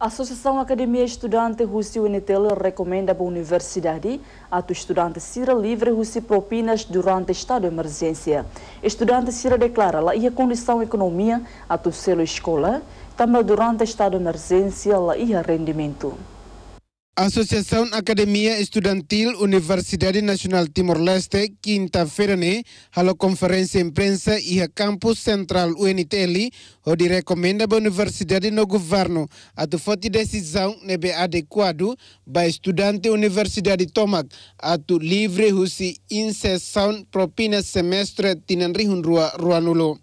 A Associação Academia Estudante Russi Unitel recomenda para a universidade a tu estudante ser livre Russi propinas durante estado de emergência. Estudante Sira declara lá a condição economia a selo escola, também durante estado de emergência lá ia rendimento. Associação Academia Estudantil Universidade Nacional Timor-Leste, quinta-feira, né, a conferência imprensa e a campus central UNTL, onde recomenda a no governo a tu forte decisão nebe adequado para estudante universidade Tomac a tu livre husi inserção propina semestre tinanri hunrua ruanulo.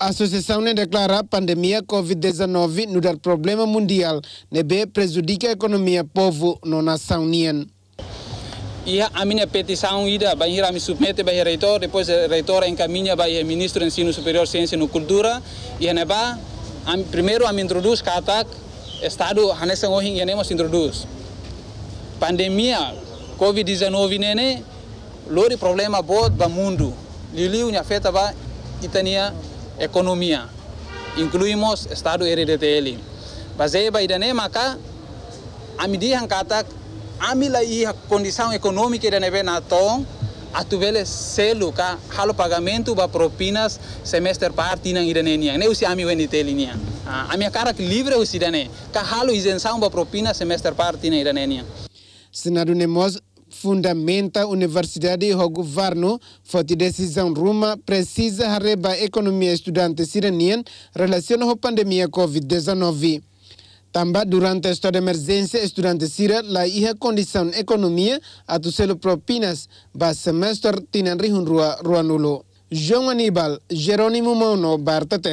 A associação declara a pandemia COVID-19 no dar problema mundial, nebe prejudica a economia povo no nação nien. E a minha petição ida vai ir a me submeter para o reitor, depois o reitor encaminha para o ministro do Ensino Superior, Ciência e Cultura, e neba, primeiro a me introduz que ataque, Estado, nessa hoje, e a introduz. Pandemia COVID-19 nene, lori problema para o mundo. Liliu, afeta para Itania, economia. Incluímos Estado RDTL. Baseia ba idane maka amidi hang kata amila i condição econômica idane be na tong atuvele selo ka halo pagamento ba propinas semester parte nang idane nia ne usi ami weni telinia ami cara que livre usi idane ka halo isenção ba propinas semester parte nang idane Senado fundamenta universidade e o governo forte decisão Ruma precisa arreba a economia estudante relaciona com a pandemia Covid-19. Também durante a história de emergência, estudante sira lá ia condição economia a selo propinas ba semestre tinan rihun rua rua nulo. João Aníbal, Jerônimo Mono, Bartate.